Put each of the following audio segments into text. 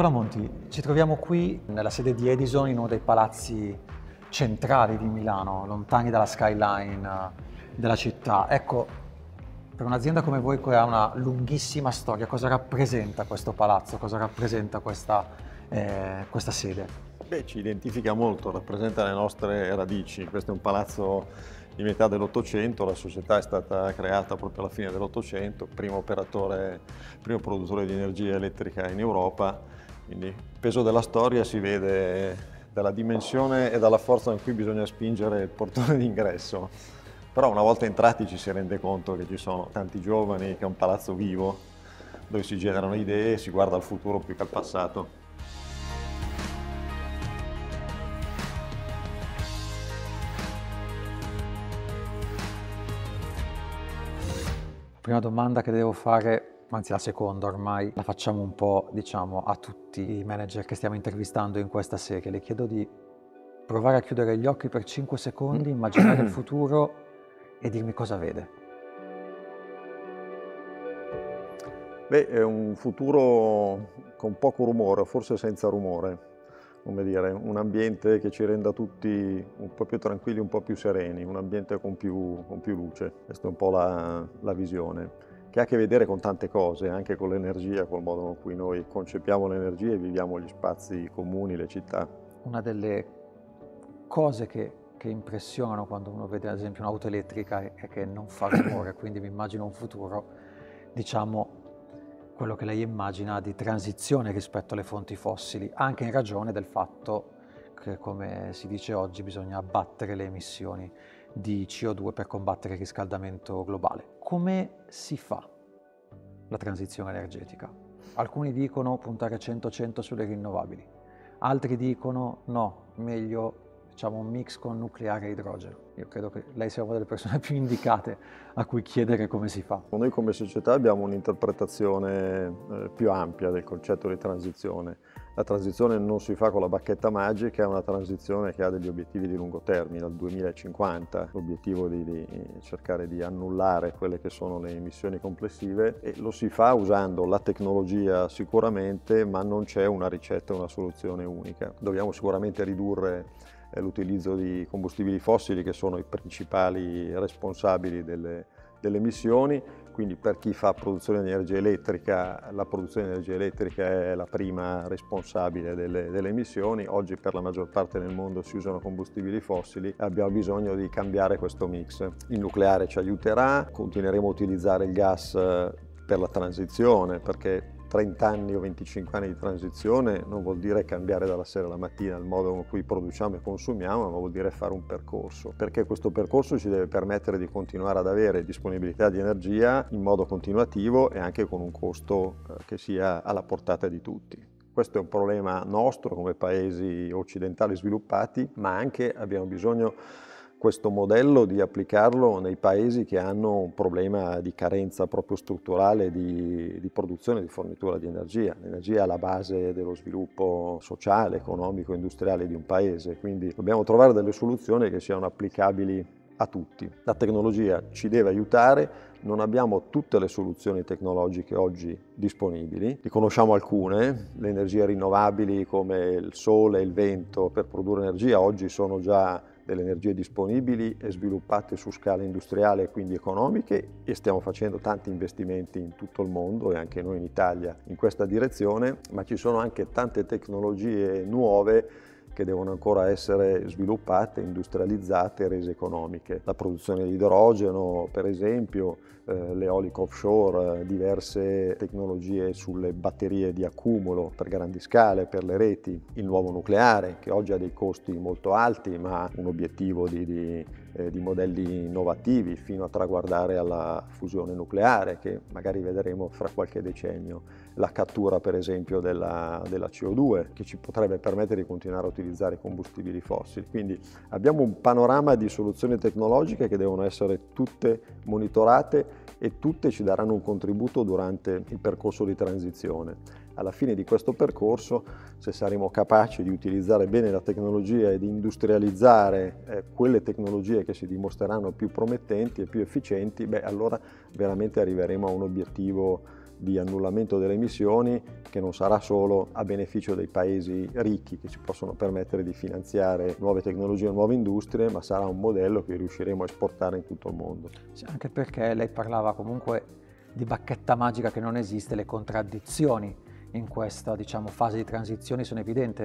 Nicola Monti, ci troviamo qui nella sede di Edison in uno dei palazzi centrali di Milano, lontani dalla skyline eh, della città. Ecco, per un'azienda come voi che ha una lunghissima storia, cosa rappresenta questo palazzo, cosa rappresenta questa, eh, questa sede? Beh, ci identifica molto, rappresenta le nostre radici. Questo è un palazzo di metà dell'Ottocento, la società è stata creata proprio alla fine dell'Ottocento, primo operatore, primo produttore di energia elettrica in Europa, quindi il peso della storia si vede dalla dimensione e dalla forza in cui bisogna spingere il portone d'ingresso. Però una volta entrati ci si rende conto che ci sono tanti giovani, che è un palazzo vivo, dove si generano idee e si guarda al futuro più che al passato. Prima domanda che devo fare, anzi la seconda ormai, la facciamo un po' diciamo a tutti i manager che stiamo intervistando in questa serie. Le chiedo di provare a chiudere gli occhi per 5 secondi, immaginare il futuro e dirmi cosa vede. Beh, è un futuro con poco rumore, forse senza rumore come dire, un ambiente che ci renda tutti un po' più tranquilli, un po' più sereni, un ambiente con più, con più luce. Questa è un po' la, la, visione, che ha a che vedere con tante cose, anche con l'energia, col modo in cui noi concepiamo l'energia e viviamo gli spazi comuni, le città. Una delle cose che, che impressionano quando uno vede ad esempio un'auto elettrica è che non fa rumore, quindi mi immagino un futuro, diciamo, quello che lei immagina di transizione rispetto alle fonti fossili, anche in ragione del fatto che, come si dice oggi, bisogna abbattere le emissioni di CO2 per combattere il riscaldamento globale. Come si fa la transizione energetica? Alcuni dicono puntare 100-100 sulle rinnovabili, altri dicono no, meglio diciamo, un mix con nucleare e idrogeno. Io credo che lei sia una delle persone più indicate a cui chiedere come si fa. Noi come società abbiamo un'interpretazione eh, più ampia del concetto di transizione. La transizione non si fa con la bacchetta magica, è una transizione che ha degli obiettivi di lungo termine, al 2050, l'obiettivo di, di cercare di annullare quelle che sono le emissioni complessive e lo si fa usando la tecnologia sicuramente, ma non c'è una ricetta, una soluzione unica. Dobbiamo sicuramente ridurre l'utilizzo di combustibili fossili che sono i principali responsabili delle, delle emissioni, quindi per chi fa produzione di energia elettrica, la produzione di energia elettrica è la prima responsabile delle, delle, emissioni, oggi per la maggior parte nel mondo si usano combustibili fossili. E abbiamo bisogno di cambiare questo mix. Il nucleare ci aiuterà, continueremo a utilizzare il gas per la transizione perché 30 anni o 25 anni di transizione non vuol dire cambiare dalla sera alla mattina il modo in cui produciamo e consumiamo, ma vuol dire fare un percorso, perché questo percorso ci deve permettere di continuare ad avere disponibilità di energia in modo continuativo e anche con un costo eh, che sia alla portata di tutti. Questo è un problema nostro come paesi occidentali sviluppati, ma anche abbiamo bisogno questo modello di applicarlo nei paesi che hanno un problema di carenza proprio strutturale di, di produzione, di fornitura di energia. L'energia è alla base dello sviluppo sociale, economico, industriale di un paese, quindi dobbiamo trovare delle soluzioni che siano applicabili a tutti. La tecnologia ci deve aiutare, non abbiamo tutte le soluzioni tecnologiche oggi disponibili, ne conosciamo alcune, le energie rinnovabili come il sole e il vento per produrre energia oggi sono già delle energie disponibili e sviluppate su scala industriale e quindi economiche e stiamo facendo tanti investimenti in tutto il mondo e anche noi in Italia in questa direzione, ma ci sono anche tante tecnologie nuove che devono ancora essere sviluppate, industrializzate e rese economiche. La produzione di idrogeno, per esempio, eh, l'eolico offshore, diverse tecnologie sulle batterie di accumulo per grandi scale, per le reti, il nuovo nucleare che oggi ha dei costi molto alti ma un obiettivo di, di, eh, di modelli innovativi fino a traguardare alla fusione nucleare che magari vedremo fra qualche decennio la cattura per esempio della, della, CO2 che ci potrebbe permettere di continuare a utilizzare combustibili fossili. Quindi abbiamo un panorama di soluzioni tecnologiche che devono essere tutte monitorate e tutte ci daranno un contributo durante il percorso di transizione. Alla fine di questo percorso, se saremo capaci di utilizzare bene la tecnologia e di industrializzare eh, quelle tecnologie che si dimostreranno più promettenti e più efficienti, beh, allora veramente arriveremo a un obiettivo di annullamento delle emissioni che non sarà solo a beneficio dei paesi ricchi che ci possono permettere di finanziare nuove tecnologie, nuove industrie, ma sarà un modello che riusciremo a esportare in tutto il mondo. Sì, anche perché lei parlava comunque di bacchetta magica che non esiste, le contraddizioni in questa diciamo, fase di transizione sono evidenti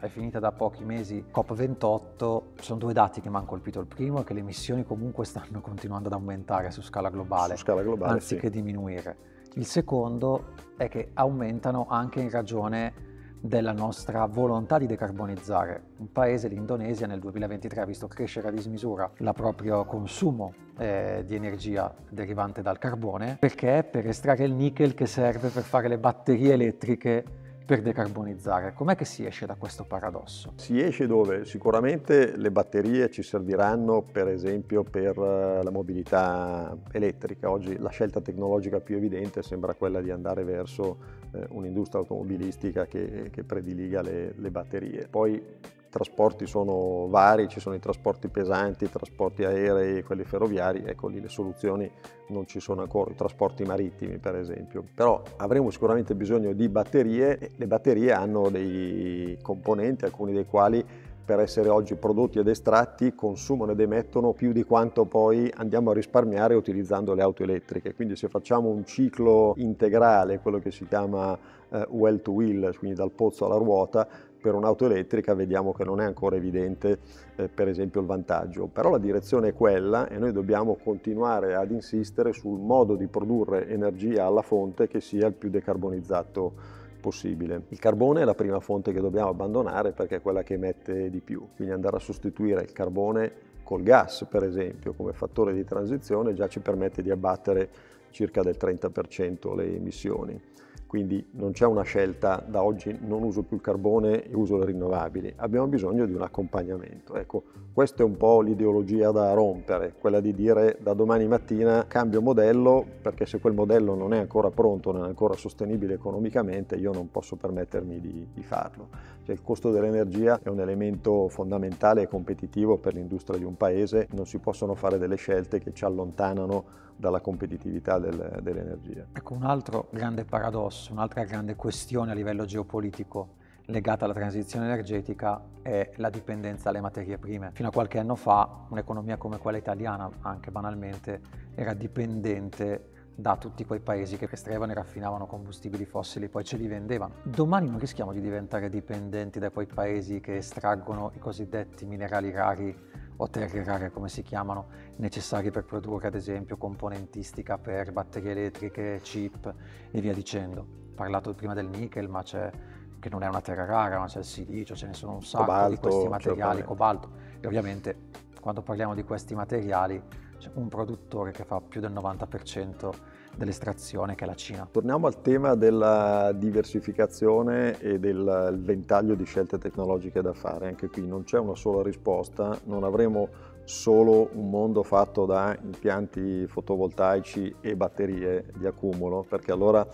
è finita da pochi mesi COP28, sono due dati che mi hanno colpito. Il primo è che le emissioni comunque stanno continuando ad aumentare su scala globale, su scala globale anziché sì. diminuire. Il secondo è che aumentano anche in ragione della nostra volontà di decarbonizzare. Un paese, l'Indonesia, nel 2023 ha visto crescere a dismisura il proprio consumo eh, di energia derivante dal carbone perché per estrarre il nickel che serve per fare le batterie elettriche per decarbonizzare. Com'è che si esce da questo paradosso? Si esce dove? Sicuramente le batterie ci serviranno per esempio per eh, la mobilità elettrica. Oggi la scelta tecnologica più evidente sembra quella di andare verso eh, un'industria automobilistica che, che prediliga le, le batterie. Poi trasporti sono vari, ci sono i trasporti pesanti, i trasporti aerei, quelli ferroviari, ecco lì le soluzioni non ci sono ancora, i trasporti marittimi per esempio. Però avremo sicuramente bisogno di batterie le batterie hanno dei componenti, alcuni dei quali per essere oggi prodotti ed estratti consumano ed emettono più di quanto poi andiamo a risparmiare utilizzando le auto elettriche. Quindi se facciamo un ciclo integrale, quello che si chiama eh, well to wheel, quindi dal pozzo alla ruota, per un'auto elettrica vediamo che non è ancora evidente eh, per esempio il vantaggio, però la direzione è quella e noi dobbiamo continuare ad insistere sul modo di produrre energia alla fonte che sia il più decarbonizzato possibile. Il carbone è la prima fonte che dobbiamo abbandonare perché è quella che emette di più, quindi andare a sostituire il carbone col gas per esempio come fattore di transizione già ci permette di abbattere circa del 30% le emissioni quindi non c'è una scelta da oggi non uso più il carbone e uso le rinnovabili, abbiamo bisogno di un accompagnamento. Ecco, questa è un po' l'ideologia da rompere, quella di dire da domani mattina cambio modello perché se quel modello non è ancora pronto, non è ancora sostenibile economicamente, io non posso permettermi di, di farlo. Cioè, il costo dell'energia è un elemento fondamentale e competitivo per l'industria di un paese, non si possono fare delle scelte che ci allontanano dalla competitività del, dell'energia. Ecco, un altro grande paradosso, un'altra grande questione a livello geopolitico legata alla transizione energetica è la dipendenza dalle materie prime. Fino a qualche anno fa un'economia come quella italiana, anche banalmente, era dipendente da tutti quei paesi che estraevano e raffinavano combustibili fossili, poi ce li vendevano. Domani non rischiamo di diventare dipendenti da quei paesi che estraggono i cosiddetti minerali rari o terre rare come si chiamano, necessari per produrre ad esempio componentistica per batterie elettriche, chip e via dicendo. Ho parlato prima del nickel, ma c'è che non è una terra rara, ma c'è il silicio, ce ne sono un sacco cobalto, di questi materiali, cobalto. E ovviamente quando parliamo di questi materiali c'è un produttore che fa più del 90% dell'estrazione che è la Cina. Torniamo al tema della diversificazione e del ventaglio di scelte tecnologiche da fare. Anche qui non c'è una sola risposta, non avremo solo un mondo fatto da impianti fotovoltaici e batterie di accumulo, perché allora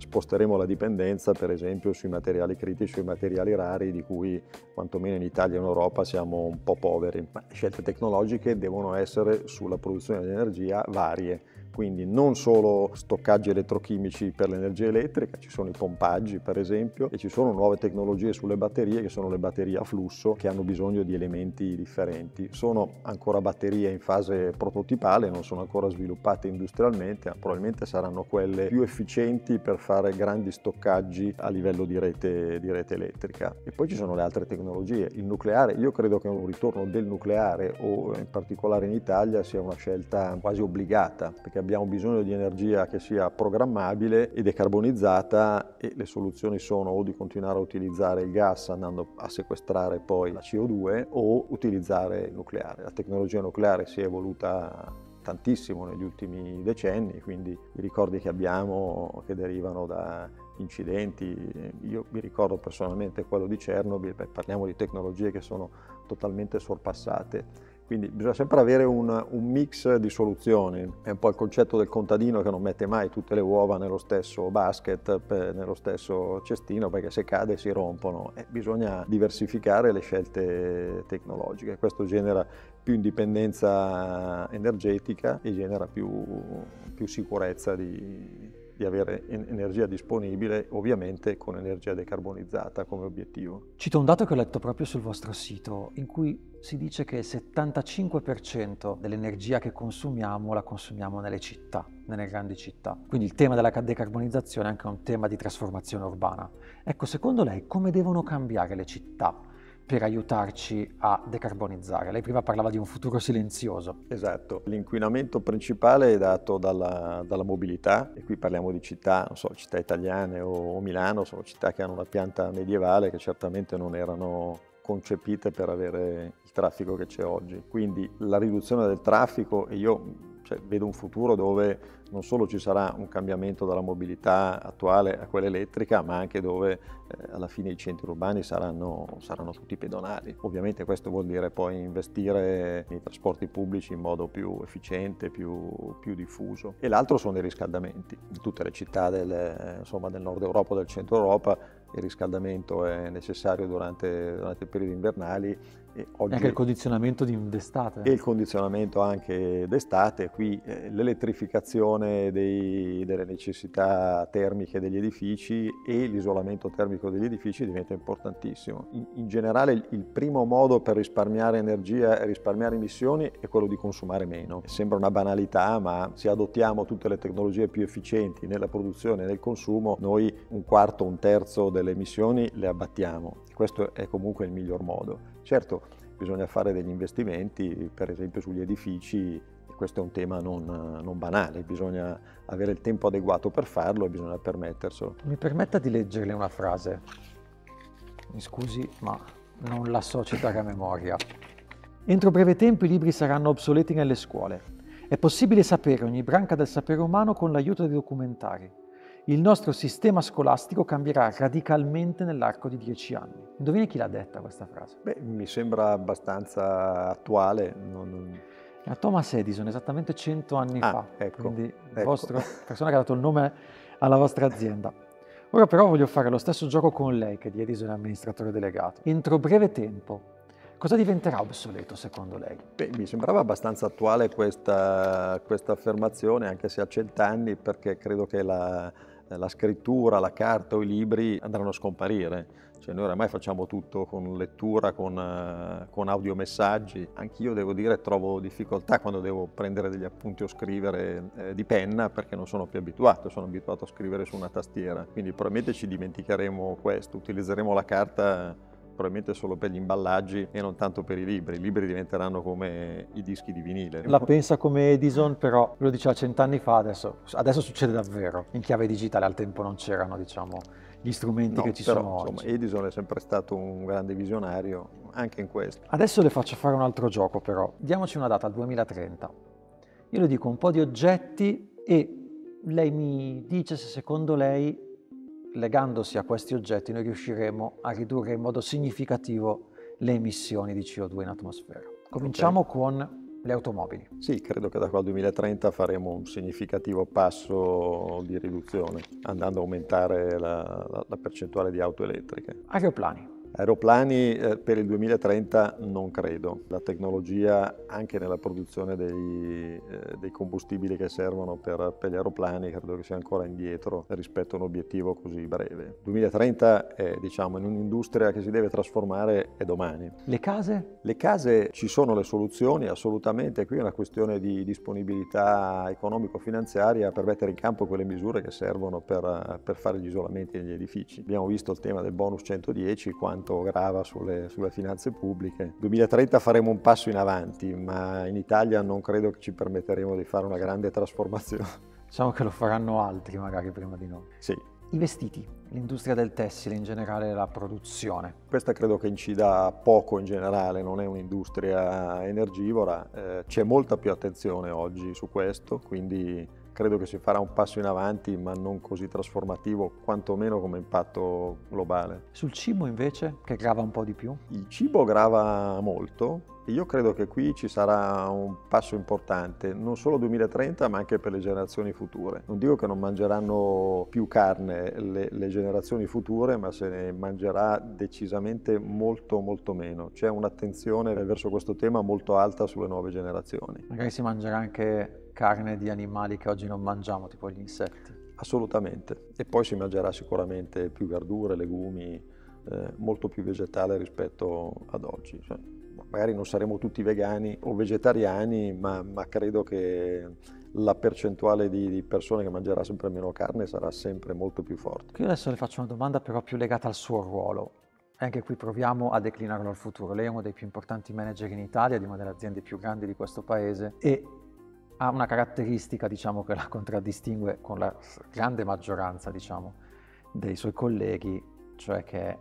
sposteremo la dipendenza per esempio sui materiali critici, sui materiali rari di cui quantomeno in Italia e in Europa siamo un po' poveri. Ma le scelte tecnologiche devono essere sulla produzione di energia varie quindi non solo stoccaggi elettrochimici per l'energia elettrica, ci sono i pompaggi per esempio e ci sono nuove tecnologie sulle batterie che sono le batterie a flusso che hanno bisogno di elementi differenti. Sono ancora batterie in fase prototipale, non sono ancora sviluppate industrialmente, ma probabilmente saranno quelle più efficienti per fare grandi stoccaggi a livello di rete, di rete elettrica. E poi ci sono le altre tecnologie. Il nucleare, io credo che un ritorno del nucleare o in particolare in Italia sia una scelta quasi obbligata perché abbiamo bisogno di energia che sia programmabile e decarbonizzata e le soluzioni sono o di continuare a utilizzare il gas andando a sequestrare poi la CO2 o utilizzare il nucleare. La tecnologia nucleare si è evoluta tantissimo negli ultimi decenni, quindi i ricordi che abbiamo che derivano da incidenti, io mi ricordo personalmente quello di Chernobyl, parliamo di tecnologie che sono totalmente sorpassate quindi bisogna sempre avere un, un, mix di soluzioni. È un po' il concetto del contadino che non mette mai tutte le uova nello stesso basket, nello stesso cestino, perché se cade si rompono. E bisogna diversificare le scelte tecnologiche. Questo genera più indipendenza energetica e genera più, più sicurezza di, di avere energia disponibile, ovviamente con energia decarbonizzata come obiettivo. Cito un dato che ho letto proprio sul vostro sito, in cui si dice che il 75% dell'energia che consumiamo la consumiamo nelle città, nelle grandi città. Quindi il tema della decarbonizzazione è anche un tema di trasformazione urbana. Ecco, secondo lei come devono cambiare le città per aiutarci a decarbonizzare. Lei prima parlava di un futuro silenzioso. Esatto, l'inquinamento principale è dato dalla, dalla mobilità e qui parliamo di città, non so, città italiane o, o Milano, sono città che hanno una pianta medievale che certamente non erano concepite per avere il traffico che c'è oggi. Quindi la riduzione del traffico, e io cioè, vedo un futuro dove non solo ci sarà un cambiamento dalla mobilità attuale a quella elettrica, ma anche dove alla fine i centri urbani saranno, saranno, tutti pedonali. Ovviamente questo vuol dire poi investire nei trasporti pubblici in modo più efficiente, più, più diffuso. E l'altro sono i riscaldamenti. In tutte le città del, insomma, del nord Europa, del centro Europa, il riscaldamento è necessario durante, durante i periodi invernali e oggi, anche il condizionamento d'estate. E il condizionamento anche d'estate, qui eh, l'elettrificazione dei, delle necessità termiche degli edifici e l'isolamento termico degli edifici diventa importantissimo. In, in generale il, il, primo modo per risparmiare energia e risparmiare emissioni è quello di consumare meno. Sembra una banalità, ma se adottiamo tutte le tecnologie più efficienti nella produzione e nel consumo, noi un quarto, un terzo delle emissioni le abbattiamo. Questo è comunque il miglior modo. Certo, bisogna fare degli investimenti, per esempio sugli edifici, questo è un tema non, non, banale, bisogna avere il tempo adeguato per farlo e bisogna permetterselo. Mi permetta di leggerle una frase, mi scusi, ma non la so citare a memoria. Entro breve tempo i libri saranno obsoleti nelle scuole. È possibile sapere ogni branca del sapere umano con l'aiuto dei documentari il nostro sistema scolastico cambierà radicalmente nell'arco di dieci anni. Indovina chi l'ha detta questa frase? Beh, mi sembra abbastanza attuale. Non... A Thomas Edison, esattamente cento anni ah, fa. Ecco, quindi ecco. la vostra persona che ha dato il nome alla vostra azienda. Ora però voglio fare lo stesso gioco con lei, che di Edison è amministratore delegato. Entro breve tempo, Cosa diventerà obsoleto secondo lei? Beh, mi sembrava abbastanza attuale questa, questa affermazione, anche se ha cent'anni, perché credo che la, la scrittura, la carta o i libri andranno a scomparire. Cioè noi oramai facciamo tutto con lettura, con, uh, con audiomessaggi. Anch'io devo dire trovo difficoltà quando devo prendere degli appunti o scrivere eh, di penna perché non sono più abituato, sono abituato a scrivere su una tastiera. Quindi probabilmente ci dimenticheremo questo, utilizzeremo la carta probabilmente solo per gli imballaggi e non tanto per i libri. I libri diventeranno come i dischi di vinile. La pensa come Edison, però lo diceva cent'anni fa, adesso, adesso succede davvero. In chiave digitale al tempo non c'erano, diciamo, gli strumenti no, che ci però, sono insomma, Edison è sempre stato un grande visionario, anche in questo. Adesso le faccio fare un altro gioco, però. Diamoci una data, al 2030. Io le dico un po' di oggetti e lei mi dice se secondo lei legandosi a questi oggetti noi riusciremo a ridurre in modo significativo le emissioni di CO2 in atmosfera. Cominciamo okay. con le automobili. Sì, credo che da qua al 2030 faremo un significativo passo di riduzione, andando a aumentare la, la, la percentuale di auto elettriche. Aeroplani. Aeroplani eh, per il 2030 non credo. La tecnologia anche nella produzione dei, eh, dei combustibili che servono per, per, gli aeroplani credo che sia ancora indietro rispetto a un obiettivo così breve. 2030 è diciamo in un'industria che si deve trasformare è domani. Le case? Le case ci sono le soluzioni assolutamente, qui è una questione di disponibilità economico-finanziaria per mettere in campo quelle misure che servono per, per fare gli isolamenti negli edifici. Abbiamo visto il tema del bonus 110 quando quanto grava sulle, sulle finanze pubbliche. 2030 faremo un passo in avanti, ma in Italia non credo che ci permetteremo di fare una grande trasformazione. Diciamo che lo faranno altri magari prima di noi. Sì. I vestiti, l'industria del tessile, in generale la produzione. Questa credo che incida poco in generale, non è un'industria energivora, eh, c'è molta più attenzione oggi su questo, quindi credo che si farà un passo in avanti, ma non così trasformativo, quantomeno come impatto globale. Sul cibo invece, che grava un po' di più? Il cibo grava molto e io credo che qui ci sarà un passo importante, non solo 2030, ma anche per le generazioni future. Non dico che non mangeranno più carne le, le generazioni future, ma se ne mangerà decisamente molto molto meno. C'è un'attenzione verso questo tema molto alta sulle nuove generazioni. Magari si mangerà anche carne di animali che oggi non mangiamo, tipo gli insetti. Assolutamente. E poi si mangerà sicuramente più verdure, legumi, eh, molto più vegetale rispetto ad oggi. Cioè, magari non saremo tutti vegani o vegetariani, ma, ma credo che la percentuale di, di, persone che mangerà sempre meno carne sarà sempre molto più forte. Qui adesso le faccio una domanda però più legata al suo ruolo. E anche qui proviamo a declinarlo al futuro. Lei è uno dei più importanti manager in Italia, di una delle aziende più grandi di questo paese e ha una caratteristica diciamo, che la contraddistingue con la grande maggioranza diciamo, dei suoi colleghi, cioè che è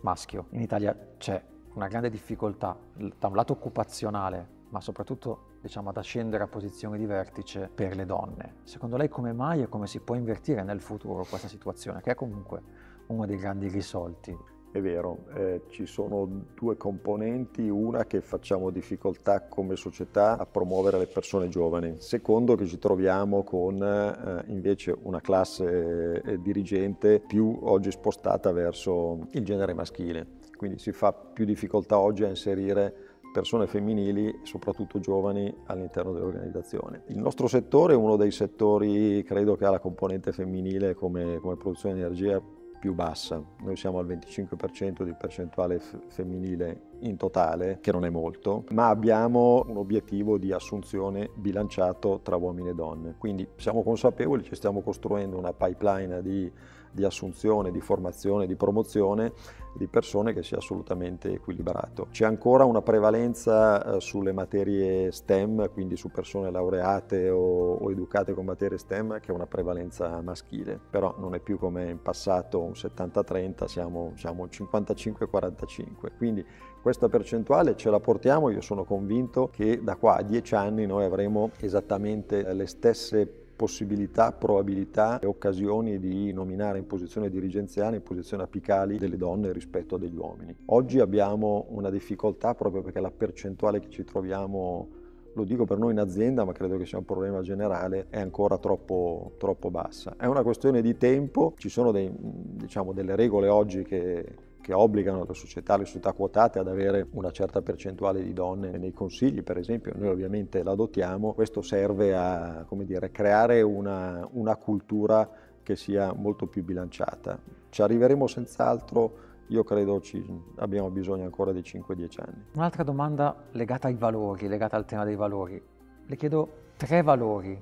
maschio. In Italia c'è una grande difficoltà da un lato occupazionale, ma soprattutto diciamo, ad ascendere a posizioni di vertice per le donne. Secondo lei come mai e come si può invertire nel futuro questa situazione, che è comunque uno dei grandi risolti? È vero, eh, ci sono due componenti, una che facciamo difficoltà come società a promuovere le persone giovani, secondo che ci troviamo con eh, invece una classe eh, dirigente più oggi spostata verso il genere maschile, quindi si fa più difficoltà oggi a inserire persone femminili, soprattutto giovani, all'interno dell'organizzazione. Il nostro settore è uno dei settori, credo, che ha la componente femminile come, come produzione di energia più bassa. Noi siamo al 25% di percentuale femminile in totale, che non è molto, ma abbiamo un obiettivo di assunzione bilanciato tra uomini e donne. Quindi siamo consapevoli, ci stiamo costruendo una pipeline di, di assunzione, di formazione, di promozione di persone che sia assolutamente equilibrato. C'è ancora una prevalenza eh, sulle materie STEM, quindi su persone laureate o, o, educate con materie STEM, che è una prevalenza maschile, però non è più come in passato un 70-30, siamo, siamo 55-45. Quindi questa percentuale ce la portiamo, io sono convinto che da qua a dieci anni noi avremo esattamente le stesse possibilità, probabilità e occasioni di nominare in posizione dirigenziale, in posizioni apicali delle donne rispetto a degli uomini. Oggi abbiamo una difficoltà proprio perché la percentuale che ci troviamo lo dico per noi in azienda, ma credo che sia un problema generale, è ancora troppo, troppo bassa. È una questione di tempo, ci sono dei, diciamo, delle regole oggi che che obbligano le società, le società quotate ad avere una certa percentuale di donne nei consigli, per esempio, noi ovviamente l'adottiamo, questo serve a dire, creare una, una cultura che sia molto più bilanciata. Ci arriveremo senz'altro io credo ci abbiamo bisogno ancora di 5-10 anni. Un'altra domanda legata ai valori, legata al tema dei valori. Le chiedo tre valori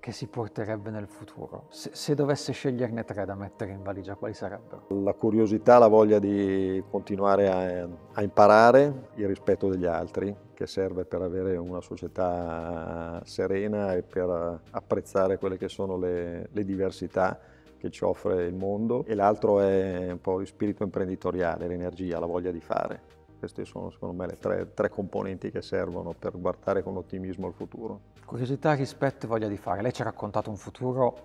che si porterebbe nel futuro? Se, se, dovesse sceglierne tre da mettere in valigia, quali sarebbero? La curiosità, la voglia di continuare a, a imparare, il rispetto degli altri, che serve per avere una società serena e per apprezzare quelle che sono le, le diversità che ci offre il mondo. E l'altro è un po' lo spirito imprenditoriale, l'energia, la voglia di fare. Queste sono secondo me le tre, tre, componenti che servono per guardare con ottimismo al futuro. Curiosità, rispetto e voglia di fare. Lei ci ha raccontato un futuro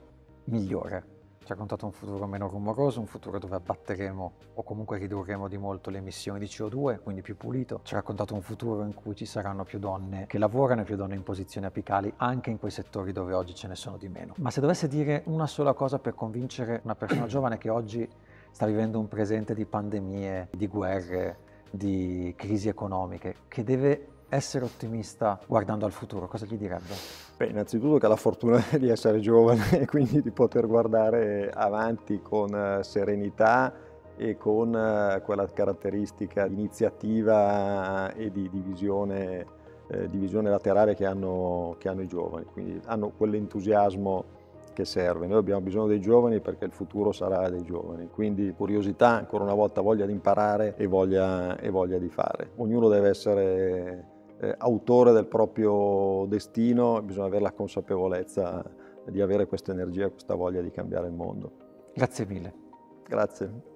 migliore, ci ha raccontato un futuro meno rumoroso, un futuro dove abbatteremo o comunque ridurremo di molto le emissioni di CO2, quindi più pulito. Ci ha raccontato un futuro in cui ci saranno più donne che lavorano e più donne in posizioni apicali, anche in quei settori dove oggi ce ne sono di meno. Ma se dovesse dire una sola cosa per convincere una persona giovane che oggi sta vivendo un presente di pandemie, di guerre, di crisi economiche, che deve essere ottimista guardando al futuro, cosa gli direbbe? Beh, innanzitutto che ha la fortuna di essere giovane e quindi di poter guardare avanti con eh, serenità e con eh, quella caratteristica di iniziativa e di, di, visione, eh, di visione laterale che hanno, che hanno i giovani, quindi hanno quell'entusiasmo che serve. Noi abbiamo bisogno dei giovani perché il futuro sarà dei giovani, quindi curiosità, ancora una volta voglia di imparare e voglia, e voglia di fare. Ognuno deve essere eh, autore del proprio destino, bisogna avere la consapevolezza di avere questa energia, questa voglia di cambiare il mondo. Grazie mille. Grazie.